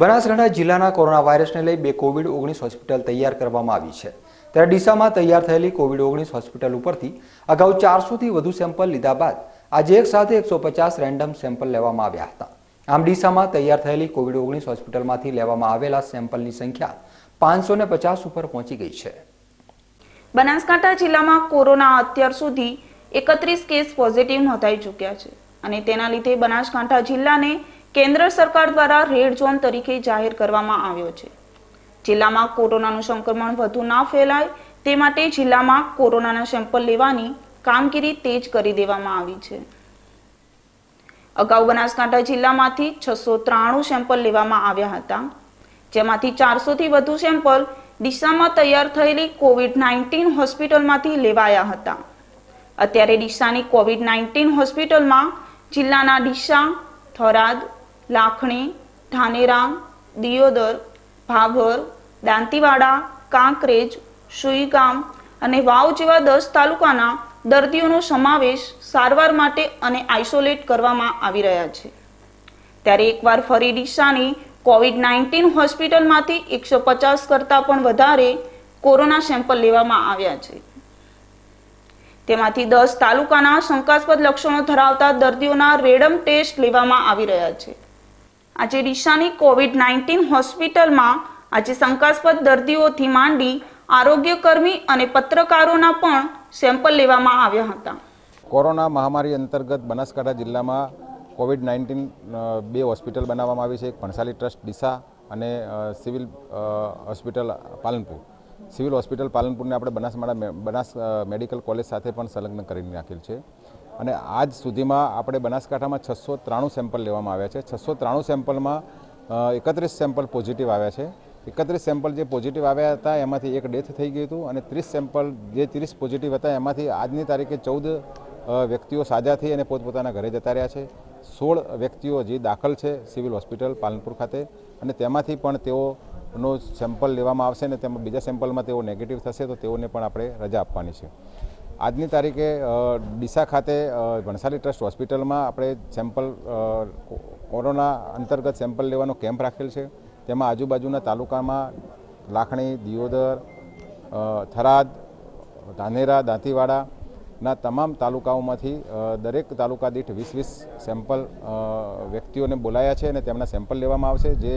બનાસકાંઠા જિલ્લાના કોરોના વાયરસને લઈ બે કોવિડ ઓગણીસ હોસ્પિટલ તૈયાર કરવામાં આવી છે. ત્યારે ડીસામાં તૈયાર થયેલી કોવિડ ઓગણીસ હોસ્પિટલ ઉપરથી અગાઉ ચારસોથી વધુ સેમ્પલ લીધા બાદ આજે એક સાથે એકસો પચાસ રેન્ડમ સેમ્પલ લેવામાં આવ્યા હતા. આમ ડીસામાં તૈયાર થયેલી કોવિડ ઓગણીસ હોસ્પિટલમાંથી લેવામાં આવેલા સેમ્પલની સંખ્યા પાંચસો ને પચાસ ઉપર પહોંચી ગઈ છે. બનાસકાંઠા જિલ્લામાં કોરોના અત્યાર સુધી એકત્રીસ કેસ પોઝિટિવ નોંધાઈ ચૂક્યા છે અને તેના લીધે બનાસકાંઠા જિલ્લાને કેન્દ્ર સરકાર દ્વારા રેડ ઝોન તરીકે જાહેર કરવામાં આવ્યો છે. જિલ્લામાં કોરોનાનું સંક્રમણ વધુ ના ફેલાય તે માટે જિલ્લામાં કોરોનાના સેમ્પલ લેવાની કામગીરી તેજ કરી દેવામાં આવી છે. અગાઉ બનાસકાંઠા જિલ્લામાંથી છસો ત્રાણું સેમ્પલ લેવામાં આવ્યા હતા, જેમાંથી ચારસોથી વધુ સેમ્પલ ડીસામાં તૈયાર થયેલી કોવિડ નાઇન્ટીન હોસ્પિટલમાંથી લેવાયા હતા. અત્યારે ડીસાની કોવિડ નાઇન્ટીન હોસ્પિટલમાં જિલ્લાના ડીસા, થરાદ લાખણી, ધાનેરામ, દિયોદર, ભાભર, દાંતીવાડા, કાંકરેજ, સુઈગામ અને વાવ જેવા દસ તાલુકાના દર્દીઓનો સમાવેશ સારવાર માટે અને આઇસોલેટ કરવામાં આવી રહ્યા છે. ત્યારે એકવાર ફરી ડીસાની કોવિડ નાઇન્ટીન હોસ્પિટલમાંથી એકસો પચાસ કરતાં પણ વધારે કોરોના સેમ્પલ લેવામાં આવ્યા છે. તેમાંથી દસ તાલુકાના શંકાસ્પદ લક્ષણો ધરાવતા દર્દીઓના રેડમ ટેસ્ટ લેવામાં આવી રહ્યા છે. આજે ડીસાની કોવિડ નાઇન્ટીન હોસ્પિટલમાં આજે શંકાસ્પદ દર્દીઓથી માંડી આરોગ્યકર્મી અને પત્રકારોના પણ સેમ્પલ લેવામાં આવ્યા હતા. કોરોના મહામારી અંતર્ગત બનાસકાંઠા જિલ્લામાં કોવિડ નાઇન્ટીન બે હોસ્પિટલ બનાવવામાં આવી છે. એક ભણસાલી ટ્રસ્ટ ડીસા અને civil hospital Palanpur. Civil hospital પાલનપુરને આપણે બનાસમાળા બનાસ મેડિકલ કોલેજ સાથે પણ સંલગ્ન કરી નાખેલ છે. અને આજ સુધીમાં આપણે બનાસકાંઠામાં છસો ત્રાણું સેમ્પલ લેવામાં આવ્યા છે. છસો ત્રાણું સેમ્પલમાં એકત્રીસ સેમ્પલ પોઝિટિવ આવ્યા છે. એકત્રીસ સેમ્પલ જે પોઝિટિવ આવ્યા હતા, એમાંથી એક ડેથ થઈ ગયું હતું અને ત્રીસ સેમ્પલ જે ત્રીસ પોઝિટિવ હતા, એમાંથી આજની તારીખે ચૌદ વ્યક્તિઓ સાજા થઈ અને પોતપોતાના ઘરે જતા રહ્યા છે. સોળ વ્યક્તિઓ જે દાખલ છે સિવિલ હોસ્પિટલ, પાલનપુર ખાતે અને તેમાંથી પણ તેઓનો સેમ્પલ લેવામાં આવશે અને તેમાં બીજા સેમ્પલમાં તેઓ નેગેટિવ થશે તો તેઓને પણ આપણે રજા આપવાની છે. આજની તારીખે ડીસા ખાતે ભણસાલી ટ્રસ્ટ હોસ્પિટલમાં આપણે સેમ્પલ કોરોના અંતર્ગત સેમ્પલ લેવાનો કેમ્પ રાખેલ છે. તેમાં આજુબાજુના તાલુકામાં લાખણી, દિયોદર થરાદ, ધાનેરા, દાંતીવાડાના તમામ તાલુકાઓમાંથી દરેક તાલુકા દીઠ વીસ વીસ સેમ્પલ વ્યક્તિઓને બોલાયા છે અને તેમના સેમ્પલ લેવામાં આવશે. જે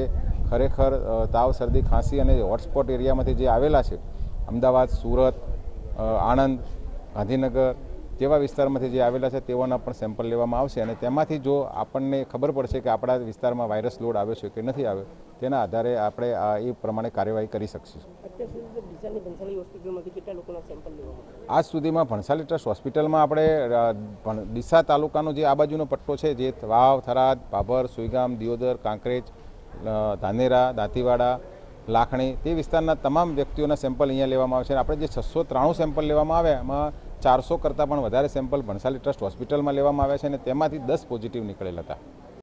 ખરેખર તાવ, શરદી, ખાંસી અને હોટસ્પોટ એરિયામાંથી જે આવેલા છે, અમદાવાદ, સુરત આણંદ ગાંધીનગર જેવા વિસ્તારમાંથી જે આવેલા છે તેઓના પણ સેમ્પલ લેવામાં આવશે અને તેમાંથી જો આપણને ખબર પડશે કે આપણા વિસ્તારમાં વાયરસ લોડ આવ્યો છે કે નથી આવ્યો તેના આધારે આપણે આ એ પ્રમાણે કાર્યવાહી કરી શકીશું. આજ સુધીમાં ભણસાલી ટ્રસ્ટ હોસ્પિટલમાં આપણે ડીસા તાલુકાનો જે આ બાજુનો પટ્ટો છે જે વાવ થરાદ ભાભર સુઈગામ દિયોદર કાંકરેજ ધાનેરા દાંતીવાડા લાખણી તે વિસ્તારના તમામ વ્યક્તિઓના સેમ્પલ અહીંયા લેવામાં આવે અને આપણે જે છસો ત્રાણું સેમ્પલ લેવામાં આવ્યા એમાં ચારસો કરતાં પણ વધારે સેમ્પલ ભણસાલી ટ્રસ્ટ હોસ્પિટલમાં લેવામાં આવ્યા છે અને તેમાંથી દસ પોઝિટિવ નીકળેલ હતા.